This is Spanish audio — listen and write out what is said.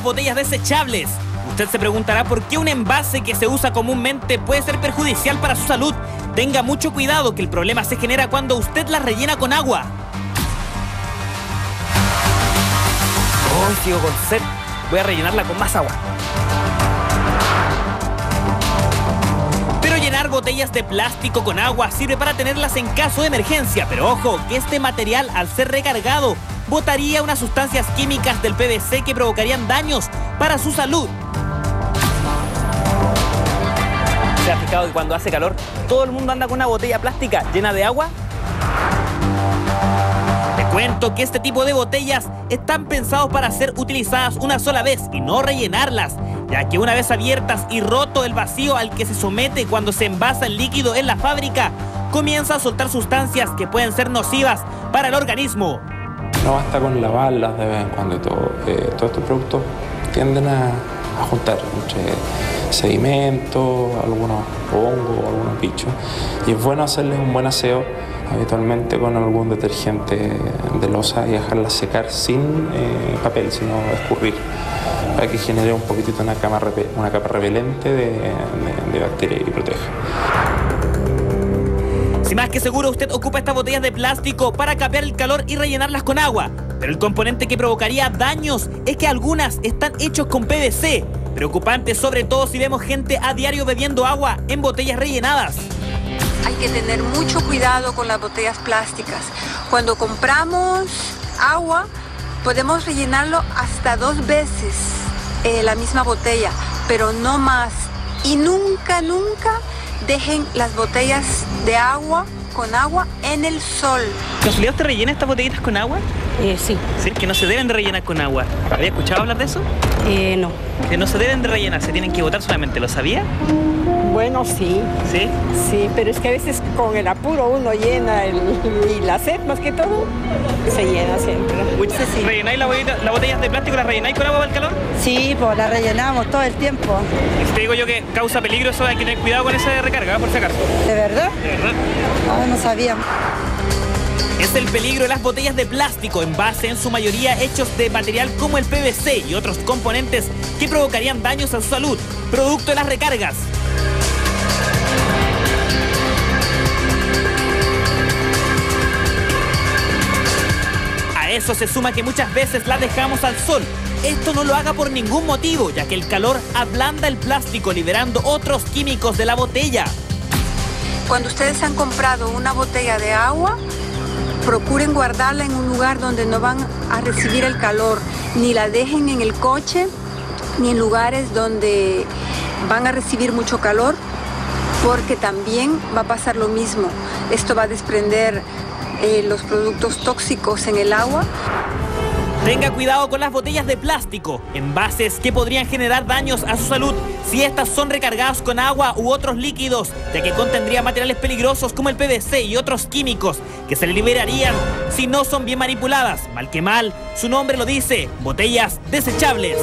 las botellas desechables. Usted se preguntará por qué un envase que se usa comúnmente puede ser perjudicial para su salud. Tenga mucho cuidado que el problema se genera cuando usted las rellena con agua. Oh, sigo con sed. Voy a rellenarla con más agua. Pero llenar botellas de plástico con agua sirve para tenerlas en caso de emergencia. Pero ojo, que este material al ser recargado botaría unas sustancias químicas del PVC que provocarían daños para su salud. ¿Se ha fijado que cuando hace calor todo el mundo anda con una botella plástica llena de agua? Te cuento que este tipo de botellas están pensados para ser utilizadas una sola vez y no rellenarlas, ya que una vez abiertas y roto el vacío al que se somete cuando se envasa el líquido en la fábrica, comienza a soltar sustancias que pueden ser nocivas para el organismo. No basta con lavarlas de vez en cuando todo. Eh, todos estos productos tienden a, juntar entre sedimentos, algunos hongos, algunos bichos. Y es bueno hacerles un buen aseo habitualmente con algún detergente de losa y dejarlas secar sin eh, papel, sino escurrir, para que genere un poquitito una, una capa repelente de, de, de bacterias y proteja. Si más que seguro usted ocupa estas botellas de plástico para capear el calor y rellenarlas con agua. Pero el componente que provocaría daños es que algunas están hechos con PVC. Preocupante sobre todo si vemos gente a diario bebiendo agua en botellas rellenadas. Hay que tener mucho cuidado con las botellas plásticas. Cuando compramos agua, podemos rellenarlo hasta dos veces eh, la misma botella, pero no más. Y nunca, nunca dejen las botellas de agua con agua en el sol. ¿Casualidad usted rellena estas botellitas con agua? Eh, sí. Sí, que no se deben de rellenar con agua. ¿Había escuchado hablar de eso? Eh, no. Que no se deben de rellenar, se tienen que botar solamente. ¿Lo sabía? Bueno, sí. ¿Sí? Sí, pero es que a veces con el apuro uno llena el, y la sed más que todo, se llena siempre. Sí, sí. ¿Rellenáis la botella, las botellas de plástico, las rellenáis con agua para el calor? Sí, pues la rellenamos todo el tiempo. Y te digo yo que causa peligro, eso hay que tener cuidado con esa recarga, por si acaso. ¿De verdad? De verdad. Ah, no sabíamos. Es el peligro de las botellas de plástico, en base en su mayoría hechos de material como el PVC y otros componentes que provocarían daños a su salud, producto de las recargas. A eso se suma que muchas veces la dejamos al sol. Esto no lo haga por ningún motivo, ya que el calor ablanda el plástico liberando otros químicos de la botella. Cuando ustedes han comprado una botella de agua, procuren guardarla en un lugar donde no van a recibir el calor, ni la dejen en el coche, ni en lugares donde van a recibir mucho calor, porque también va a pasar lo mismo. Esto va a desprender eh, los productos tóxicos en el agua. Tenga cuidado con las botellas de plástico, envases que podrían generar daños a su salud si estas son recargadas con agua u otros líquidos, ya que contendría materiales peligrosos como el PVC y otros químicos que se liberarían si no son bien manipuladas. Mal que mal, su nombre lo dice, botellas desechables.